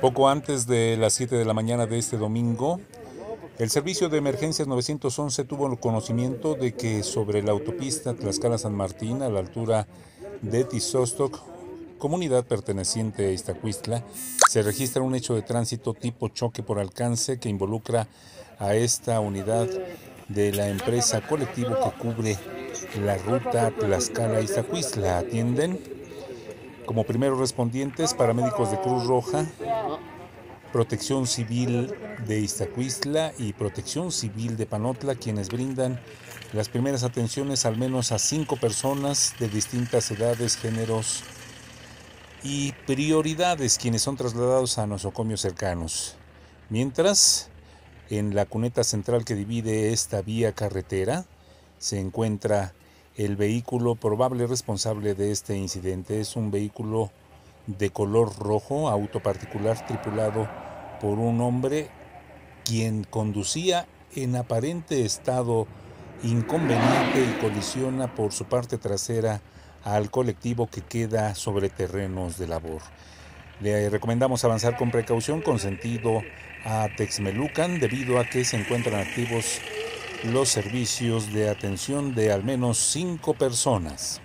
Poco antes de las 7 de la mañana de este domingo, el servicio de emergencias 911 tuvo conocimiento de que sobre la autopista Tlaxcala-San Martín, a la altura de Tizostoc, comunidad perteneciente a Iztacuistla, se registra un hecho de tránsito tipo choque por alcance que involucra a esta unidad de la empresa colectivo que cubre la ruta Tlaxcala-Iztacuistla. Atienden como primeros respondientes, paramédicos de Cruz Roja, Protección Civil de Iztacuistla y Protección Civil de Panotla, quienes brindan las primeras atenciones al menos a cinco personas de distintas edades, géneros y prioridades, quienes son trasladados a nosocomios cercanos. Mientras, en la cuneta central que divide esta vía carretera, se encuentra el vehículo probable responsable de este incidente es un vehículo de color rojo, auto particular tripulado por un hombre quien conducía en aparente estado inconveniente y colisiona por su parte trasera al colectivo que queda sobre terrenos de labor. Le recomendamos avanzar con precaución con sentido a Texmelucan debido a que se encuentran activos los servicios de atención de al menos cinco personas.